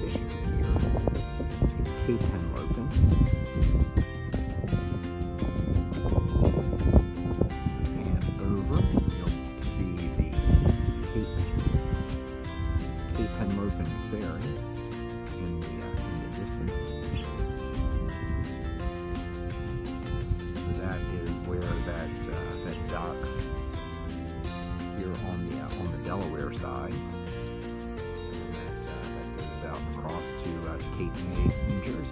fishing here to Cape And over, you'll see the Ferry in the, uh, in the distance. So that is where that, uh, that docks here on the, uh, on the Delaware side. 1888 in Jersey.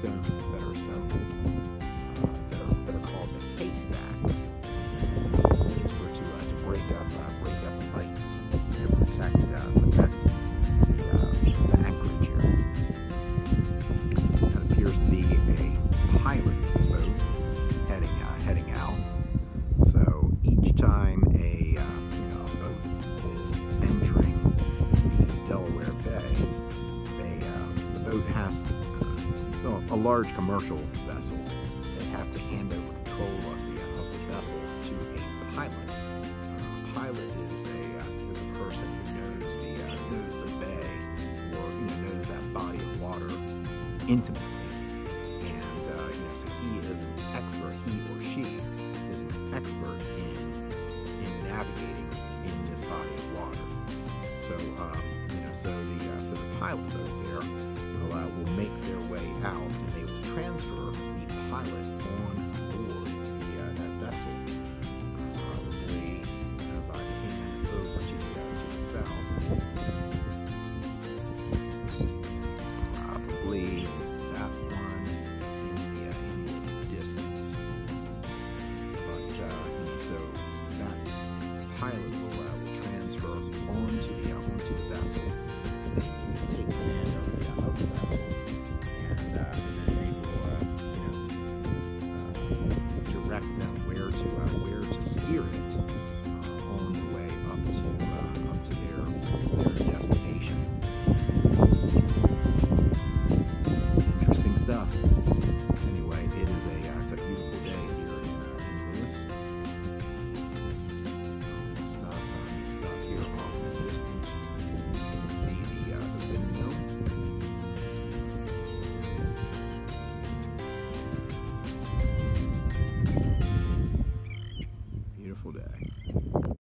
Stones that are assembled, uh, that, are, that are called the haystacks. Is for to, uh, to break up, uh, break up ice and protect, uh, protect the, uh, the anchorage here. That appears to be a pilot boat heading, uh, heading out. So each time a, entering Delaware Bay, the boat has, uh, so a large commercial vessel, they have to hand over control of the, of the vessel to a pilot. Uh, a pilot is a, uh, is a person who knows the, uh, knows the bay or, you know, knows that body of water intimately. And, uh, you know, so he is an expert, he or she is an expert in, in navigating in this body of water. So, um, you know, so the, uh, so the pilot boat there uh, will make their way out and they will transfer the pilot on board the, uh, that vessel. Probably as I can over to the, to south. Probably that one in the, uh, in the distance. But, uh, so that pilot will